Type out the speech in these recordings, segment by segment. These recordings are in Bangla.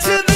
To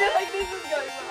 feel like this is going wrong.